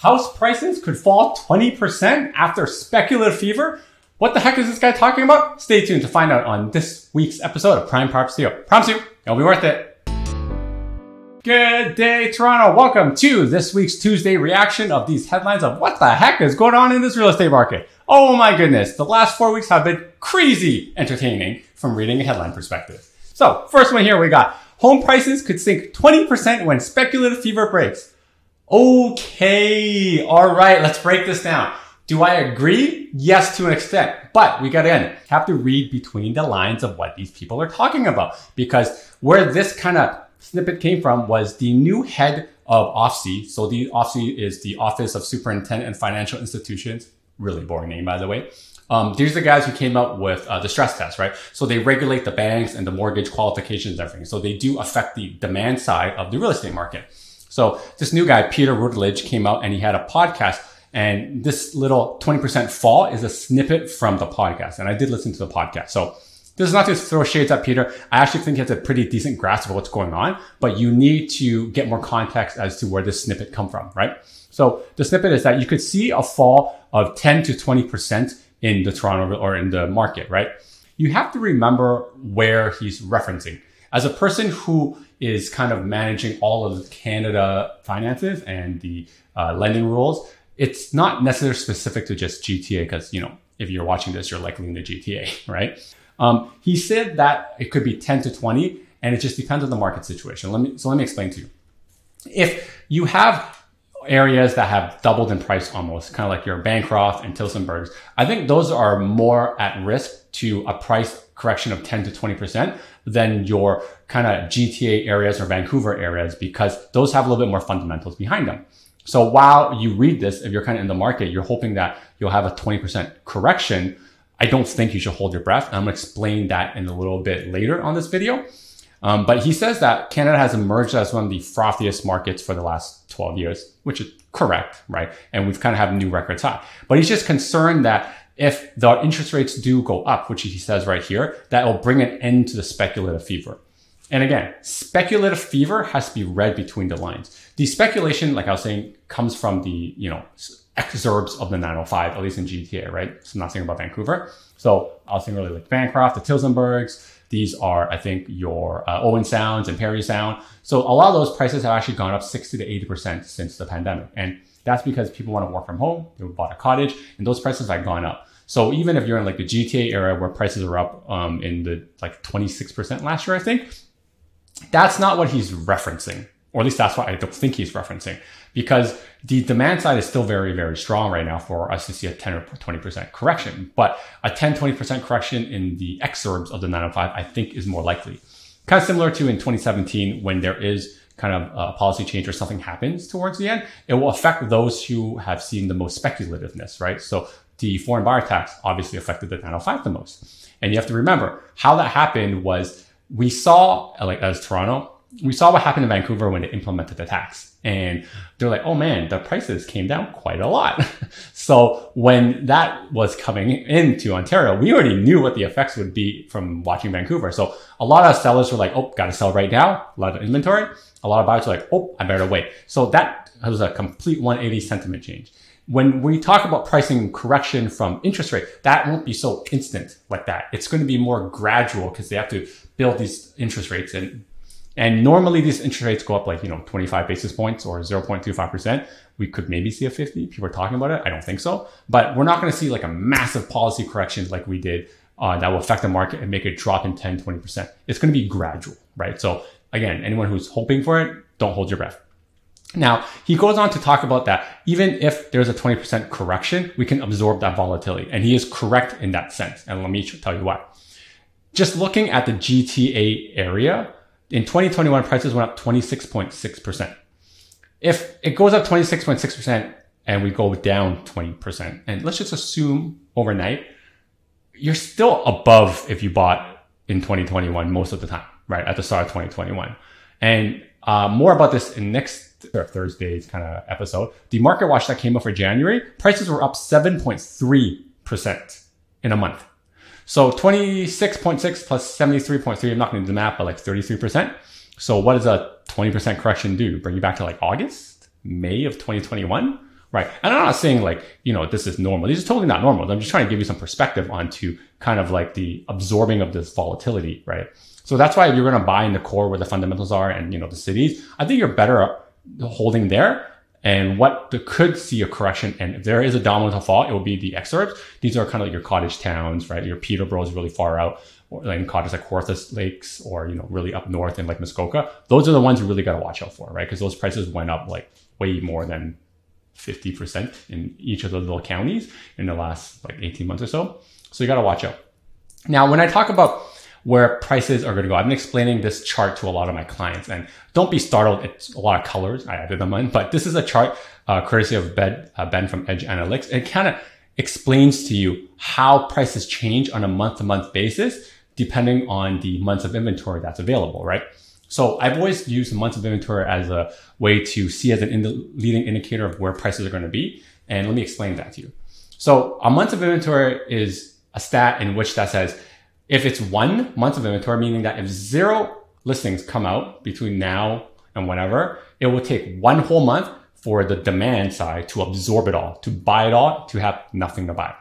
House prices could fall 20% after speculative fever. What the heck is this guy talking about? Stay tuned to find out on this week's episode of Prime Properties TO. Promise you, it'll be worth it. Good day, Toronto. Welcome to this week's Tuesday reaction of these headlines of what the heck is going on in this real estate market. Oh my goodness, the last four weeks have been crazy entertaining from reading a headline perspective. So, first one here we got home prices could sink 20% when speculative fever breaks. Okay, all right, let's break this down. Do I agree? Yes, to an extent. But we got to have to read between the lines of what these people are talking about. Because where this kind of snippet came from was the new head of OSFI. So the OSFI is the Office of Superintendent and Financial Institutions. Really boring name, by the way. Um, these are the guys who came up with uh, the stress test, right? So they regulate the banks and the mortgage qualifications and everything. So they do affect the demand side of the real estate market. So this new guy, Peter Routledge, came out and he had a podcast. And this little 20% fall is a snippet from the podcast. And I did listen to the podcast. So this is not to throw shades at Peter. I actually think he has a pretty decent grasp of what's going on, but you need to get more context as to where this snippet come from, right? So the snippet is that you could see a fall of 10 to 20% in the Toronto or in the market, right? You have to remember where he's referencing. As a person who is kind of managing all of Canada finances and the uh, lending rules, it's not necessarily specific to just GTA because, you know, if you're watching this, you're likely in the GTA, right? Um, he said that it could be 10 to 20 and it just depends on the market situation. Let me, so let me explain to you. If you have areas that have doubled in price almost, kind of like your Bancroft and Tillsonburgs, I think those are more at risk to a price correction of 10 to 20% than your kind of GTA areas or Vancouver areas because those have a little bit more fundamentals behind them. So while you read this, if you're kind of in the market, you're hoping that you'll have a 20% correction. I don't think you should hold your breath. I'm going to explain that in a little bit later on this video. Um, but he says that Canada has emerged as one of the frothiest markets for the last 12 years, which is correct, right? And we've kind of have new records high. But he's just concerned that if the interest rates do go up, which he says right here, that will bring an end to the speculative fever. And again, speculative fever has to be read between the lines. The speculation, like I was saying, comes from the, you know, exurbs of the 905, at least in GTA, right? So I'm not saying about Vancouver. So I was saying really like Bancroft, the Tillsonburgs, these are, I think, your uh, Owen Sounds and Parry Sound. So a lot of those prices have actually gone up 60 to 80% since the pandemic. And that's because people want to work from home. They bought a cottage and those prices have gone up. So even if you're in like the GTA area where prices are up um, in the like 26% last year, I think, that's not what he's referencing. Or at least that's what I don't think he's referencing because the demand side is still very, very strong right now for us to see a 10 or 20% correction. But a 10, 20% correction in the exurbs of the 905, I think is more likely. Kind of similar to in 2017 when there is kind of a policy change or something happens towards the end, it will affect those who have seen the most speculativeness, right? So the foreign buyer tax obviously affected the 905 the most. And you have to remember how that happened was we saw, like as Toronto, we saw what happened in Vancouver when they implemented the tax. And they're like, oh man, the prices came down quite a lot. so when that was coming into Ontario, we already knew what the effects would be from watching Vancouver. So a lot of sellers were like, oh, gotta sell right now. A lot of inventory. A lot of buyers were like, oh, I better wait. So that was a complete 180 sentiment change. When we talk about pricing correction from interest rate, that won't be so instant like that. It's going to be more gradual because they have to build these interest rates and and normally these interest rates go up like, you know, 25 basis points or 0.25%. We could maybe see a 50. People are talking about it. I don't think so. But we're not going to see like a massive policy correction like we did uh, that will affect the market and make it drop in 10, 20%. It's going to be gradual, right? So again, anyone who's hoping for it, don't hold your breath. Now, he goes on to talk about that even if there's a 20% correction, we can absorb that volatility. And he is correct in that sense. And let me tell you why. Just looking at the GTA area, in 2021, prices went up 26.6%. If it goes up 26.6% and we go down 20%, and let's just assume overnight, you're still above if you bought in 2021 most of the time, right? At the start of 2021. And uh, more about this in next Thursday's kind of episode. The market watch that came up for January, prices were up 7.3% in a month. So 26.6 plus 73.3, I'm not going to do the math, but like 33%. So what does a 20% correction do? Bring you back to like August, May of 2021? right? And I'm not saying like, you know, this is normal. This is totally not normal. I'm just trying to give you some perspective onto kind of like the absorbing of this volatility, right? So that's why if you're going to buy in the core where the fundamentals are and, you know, the cities, I think you're better holding there and what the, could see a correction. And if there is a domino fall, it will be the exurbs. These are kind of like your cottage towns, right? Your Peterborough is really far out, or like cottage like Kawartha Lakes, or you know, really up north in like Muskoka. Those are the ones you really got to watch out for, right? Because those prices went up like way more than 50% in each of those little counties in the last like 18 months or so. So you got to watch out. Now, when I talk about where prices are going to go. I've been explaining this chart to a lot of my clients and don't be startled. It's a lot of colors. I added them in, but this is a chart, uh, courtesy of Ben, uh, Ben from Edge Analytics. It kind of explains to you how prices change on a month to month basis, depending on the months of inventory that's available, right? So I've always used months of inventory as a way to see as an in leading indicator of where prices are going to be. And let me explain that to you. So a month of inventory is a stat in which that says, if it's one month of inventory, meaning that if zero listings come out between now and whenever, it will take one whole month for the demand side to absorb it all, to buy it all, to have nothing to buy.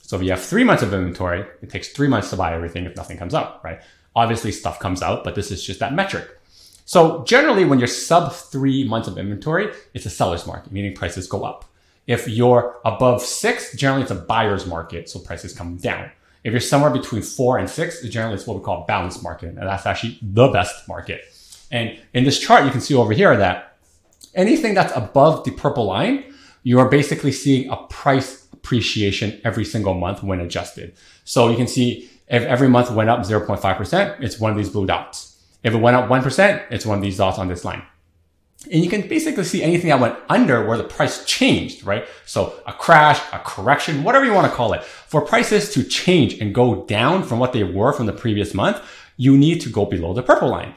So if you have three months of inventory, it takes three months to buy everything if nothing comes out, right? Obviously stuff comes out, but this is just that metric. So generally when you're sub three months of inventory, it's a seller's market, meaning prices go up. If you're above six, generally it's a buyer's market, so prices come down. If you're somewhere between four and six, generally it's what we call balanced market. And that's actually the best market. And in this chart, you can see over here that anything that's above the purple line, you are basically seeing a price appreciation every single month when adjusted. So you can see if every month went up 0.5%, it's one of these blue dots. If it went up 1%, it's one of these dots on this line. And you can basically see anything that went under where the price changed, right? So a crash, a correction, whatever you want to call it. For prices to change and go down from what they were from the previous month, you need to go below the purple line.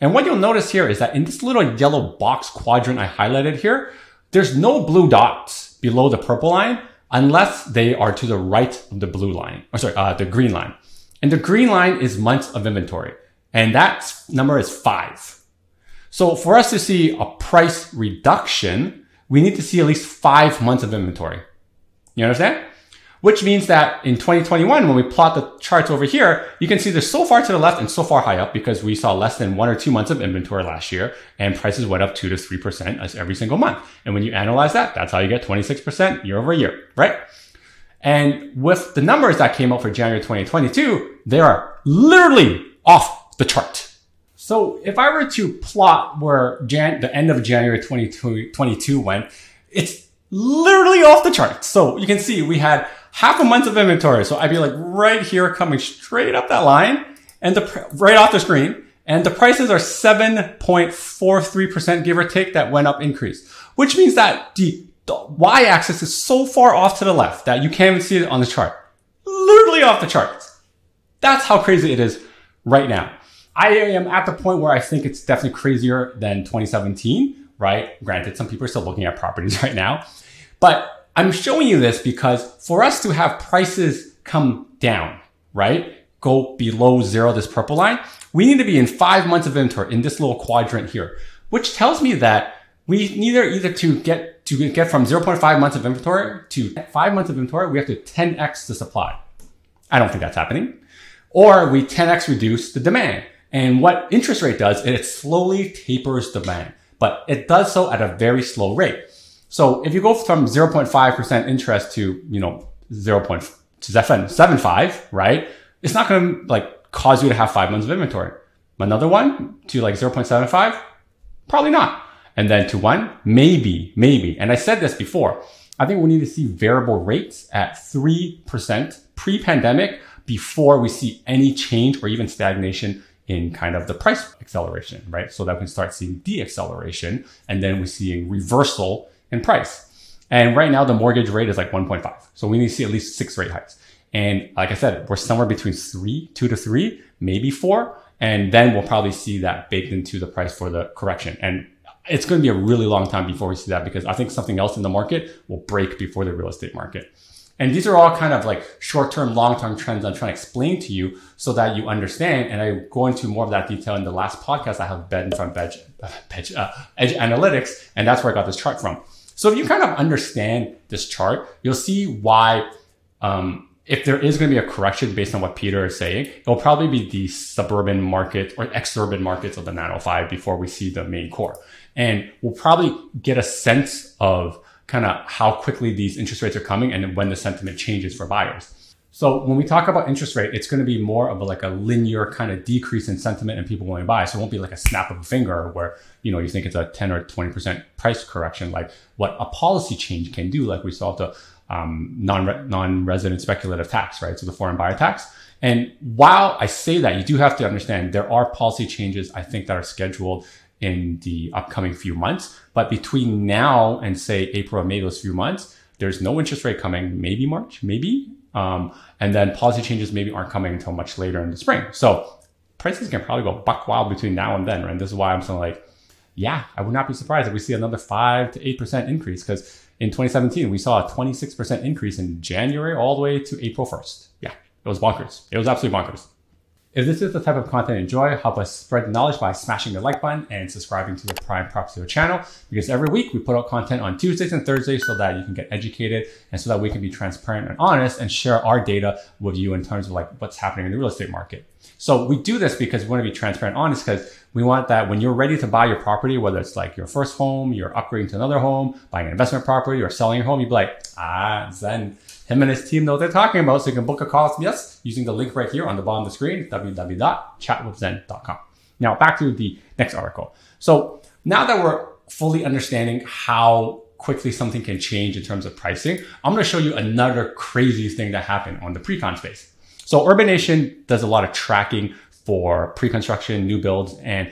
And what you'll notice here is that in this little yellow box quadrant I highlighted here, there's no blue dots below the purple line unless they are to the right of the blue line, or sorry, uh, the green line. And the green line is months of inventory. And that number is five. So for us to see a price reduction, we need to see at least five months of inventory. You understand? Which means that in 2021, when we plot the charts over here, you can see they're so far to the left and so far high up because we saw less than one or two months of inventory last year and prices went up two to 3% as every single month. And when you analyze that, that's how you get 26% year over year, right? And with the numbers that came out for January 2022, they are literally off the chart. So if I were to plot where Jan- the end of January 2022 went, it's literally off the charts. So you can see we had half a month of inventory. So I'd be like right here coming straight up that line and the, right off the screen. And the prices are 7.43% give or take that went up increase, which means that the, the y axis is so far off to the left that you can't even see it on the chart. Literally off the charts. That's how crazy it is right now. I am at the point where I think it's definitely crazier than 2017, right? Granted, some people are still looking at properties right now, but I'm showing you this because for us to have prices come down, right? Go below zero, this purple line, we need to be in five months of inventory in this little quadrant here, which tells me that we need either to get to get from 0.5 months of inventory to five months of inventory, we have to 10x the supply. I don't think that's happening. Or we 10x reduce the demand. And what interest rate does, it slowly tapers demand, but it does so at a very slow rate. So if you go from 0.5% interest to, you know, 0.75, right? It's not going to like cause you to have five months of inventory. Another one to like 0.75, probably not. And then to one, maybe, maybe. And I said this before. I think we need to see variable rates at 3% pre-pandemic before we see any change or even stagnation in kind of the price acceleration, right? So that we start seeing deceleration and then we're seeing reversal in price. And right now the mortgage rate is like 1.5. So we need to see at least six rate hikes. And like I said, we're somewhere between three, two to three, maybe four. And then we'll probably see that baked into the price for the correction. And it's going to be a really long time before we see that because I think something else in the market will break before the real estate market. And these are all kind of like short-term, long-term trends I'm trying to explain to you so that you understand. And I go into more of that detail in the last podcast. I have Ben from Edge, Edge, uh, Edge Analytics, and that's where I got this chart from. So if you kind of understand this chart, you'll see why, um, if there is going to be a correction based on what Peter is saying, it will probably be the suburban market or exurban markets of the 905 before we see the main core. And we'll probably get a sense of kind of how quickly these interest rates are coming and when the sentiment changes for buyers. So when we talk about interest rate, it's going to be more of a, like a linear kind of decrease in sentiment and people wanting to buy. So it won't be like a snap of a finger where, you know, you think it's a 10 or 20% price correction, like what a policy change can do, like we saw the um, non, non-resident speculative tax, right? So the foreign buyer tax. And while I say that, you do have to understand there are policy changes I think that are scheduled in the upcoming few months. But between now and say April or May, those few months, there's no interest rate coming, maybe March, maybe um, and then policy changes maybe aren't coming until much later in the spring. So prices can probably go buck wild between now and then, right? And this is why I'm saying like, yeah, I would not be surprised if we see another five to eight percent increase because in 2017 we saw a 26 percent increase in January all the way to April 1st. Yeah, it was bonkers. It was absolutely bonkers. If this is the type of content you enjoy, help us spread the knowledge by smashing the like button and subscribing to the Prime Property channel because every week we put out content on Tuesdays and Thursdays so that you can get educated and so that we can be transparent and honest and share our data with you in terms of like what's happening in the real estate market. So we do this because we want to be transparent and honest because we want that when you're ready to buy your property, whether it's like your first home, you're upgrading to another home, buying an investment property or selling your home, you'd be like, ah, Zhen him and his team know what they're talking about. So you can book a call with us using the link right here on the bottom of the screen, www.chatwithzhen.com. Now back to the next article. So now that we're fully understanding how quickly something can change in terms of pricing, I'm going to show you another crazy thing that happened on the pre-con space. So Urbanation does a lot of tracking for pre-construction, new builds, and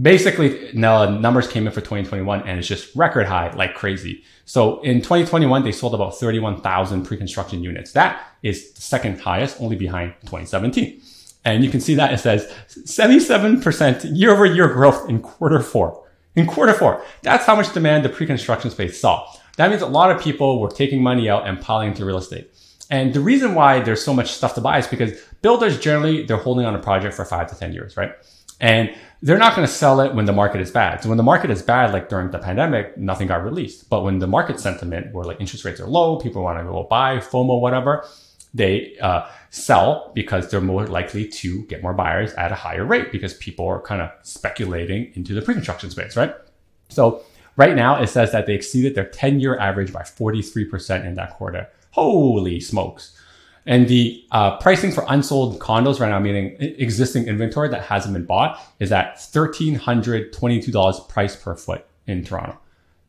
basically now numbers came in for 2021 and it's just record high like crazy. So in 2021, they sold about 31,000 pre-construction units. That is the second highest, only behind 2017. And you can see that it says 77% year over year growth in quarter four. In quarter four, that's how much demand the pre-construction space saw. That means a lot of people were taking money out and piling into real estate. And the reason why there's so much stuff to buy is because builders generally, they're holding on a project for five to 10 years, right? And they're not going to sell it when the market is bad. So when the market is bad, like during the pandemic, nothing got released. But when the market sentiment where like interest rates are low, people want to go buy, FOMO, whatever, they uh, sell because they're more likely to get more buyers at a higher rate because people are kind of speculating into the pre-construction space, right? So right now it says that they exceeded their 10 year average by 43% in that quarter. Holy smokes. And the uh, pricing for unsold condos right now, meaning existing inventory that hasn't been bought, is at $1,322 price per foot in Toronto.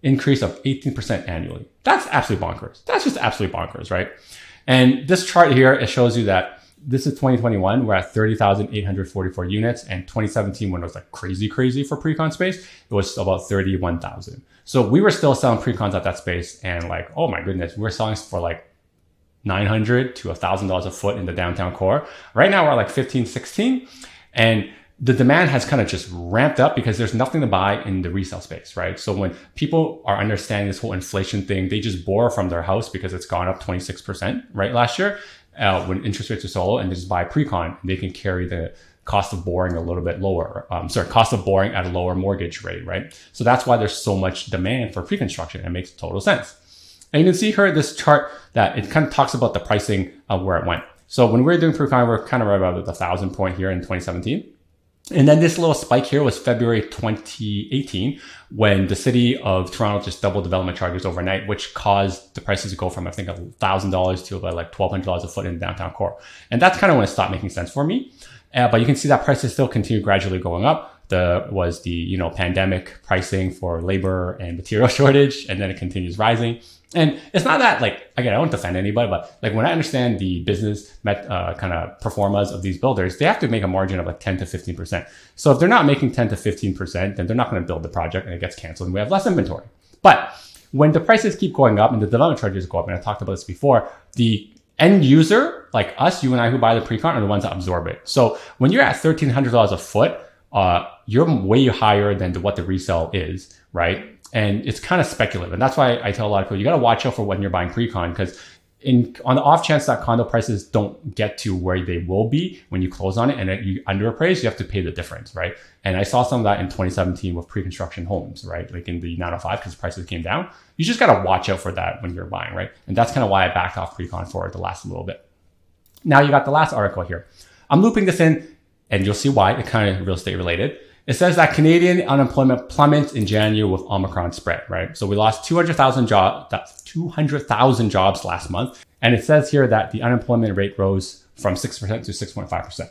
Increase of 18% annually. That's absolutely bonkers. That's just absolutely bonkers, right? And this chart here, it shows you that this is 2021. We're at 30,844 units. And 2017, when it was like crazy, crazy for pre-con space, it was about 31,000. So we were still selling pre-cons at that space. And like, oh my goodness, we we're selling for like 900 to $1,000 a foot in the downtown core. Right now we're like 15, 16 and the demand has kind of just ramped up because there's nothing to buy in the resale space, right? So when people are understanding this whole inflation thing, they just borrow from their house because it's gone up 26%, right? Last year, uh, when interest rates are so low and they just buy pre-con, they can carry the cost of borrowing a little bit lower. Um, sorry, cost of borrowing at a lower mortgage rate, right? So that's why there's so much demand for pre-construction. It makes total sense. And you can see here this chart that it kind of talks about the pricing of where it went. So when we were doing pre-con, we are kind of right about the thousand point here in 2017. And then this little spike here was February 2018 when the city of Toronto just doubled development charges overnight, which caused the prices to go from, I think, $1,000 to about like $1,200 a foot in downtown core. And that's kind of when it stopped making sense for me. Uh, but you can see that prices still continue gradually going up. The was the, you know, pandemic pricing for labor and material shortage, and then it continues rising. And it's not that like again, I don't defend anybody, but like when I understand the business met, uh, kind of performance of these builders, they have to make a margin of like 10 to 15 percent. So if they're not making 10 to 15 percent, then they're not going to build the project and it gets canceled, and we have less inventory. But when the prices keep going up and the development charges go up, and I talked about this before, the end user, like us, you and I who buy the pre-con are the ones that absorb it. So when you're at $1,300 a foot, uh, you're way higher than what the resale is, right? and it's kind of speculative. And that's why I tell a lot of people, you got to watch out for when you're buying pre-con because in on the off chance that condo prices don't get to where they will be when you close on it and you underappraise, you have to pay the difference, right? And I saw some of that in 2017 with pre-construction homes, right? Like in the 905 because prices came down. You just got to watch out for that when you're buying, right? And that's kind of why I backed off pre-con for the last little bit. Now you got the last article here. I'm looping this in and you'll see why it kind of real estate related. It says that Canadian unemployment plummets in January with Omicron spread, right? So we lost 200,000 jobs, that's 200,000 jobs last month. And it says here that the unemployment rate rose from 6% to 6.5%.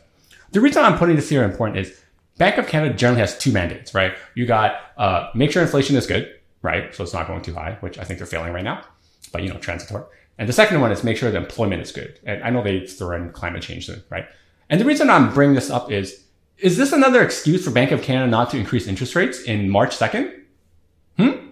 The reason I'm putting this here important is Bank of Canada generally has two mandates, right? You got, uh, make sure inflation is good, right? So it's not going too high, which I think they're failing right now, but you know, transitory. And the second one is make sure the employment is good. And I know they throw in climate change, right? And the reason I'm bringing this up is is this another excuse for Bank of Canada not to increase interest rates in March 2nd? Hmm?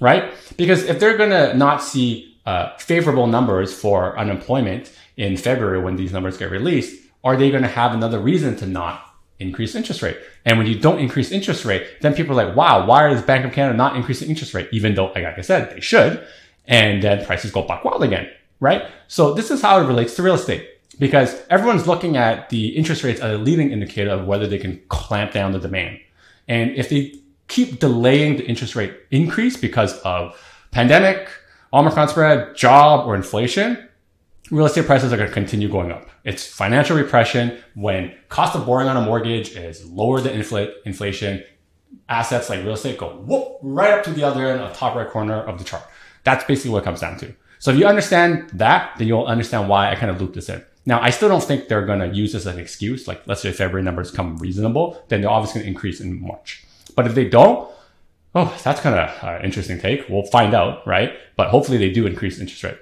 Right? Because if they're going to not see uh, favorable numbers for unemployment in February when these numbers get released, are they going to have another reason to not increase interest rate? And when you don't increase interest rate, then people are like, wow, why is Bank of Canada not increasing interest rate? Even though, like I said, they should. And then prices go back wild again, right? So this is how it relates to real estate because everyone's looking at the interest rates as a leading indicator of whether they can clamp down the demand. And if they keep delaying the interest rate increase because of pandemic, Omicron spread, job, or inflation, real estate prices are going to continue going up. It's financial repression when cost of borrowing on a mortgage is lower than infl- inflation. Assets like real estate go whoop right up to the other end of top right corner of the chart. That's basically what it comes down to. So if you understand that, then you'll understand why I kind of looped this in. Now, I still don't think they're going to use this as an excuse. Like, let's say February numbers come reasonable, then they're obviously going to increase in March. But if they don't, oh, that's kind of an interesting take. We'll find out, right? But hopefully they do increase interest rate.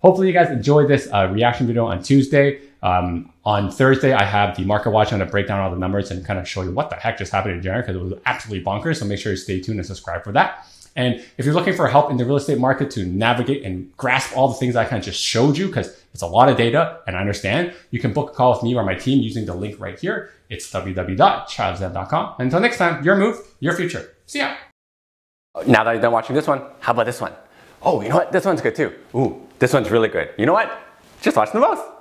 Hopefully you guys enjoyed this uh, reaction video on Tuesday. Um, on Thursday, I have the market watch. I'm going to break down all the numbers and kind of show you what the heck just happened in January because it was absolutely bonkers. So make sure you stay tuned and subscribe for that. And if you're looking for help in the real estate market to navigate and grasp all the things I kind of just showed you, because it's a lot of data and I understand, you can book a call with me or my team using the link right here. It's www.chatwithzhen.com. Until next time, your move, your future. See ya. Now that you're done watching this one, how about this one? Oh, you know what? This one's good too. Ooh, this one's really good. You know what? Just watch them both.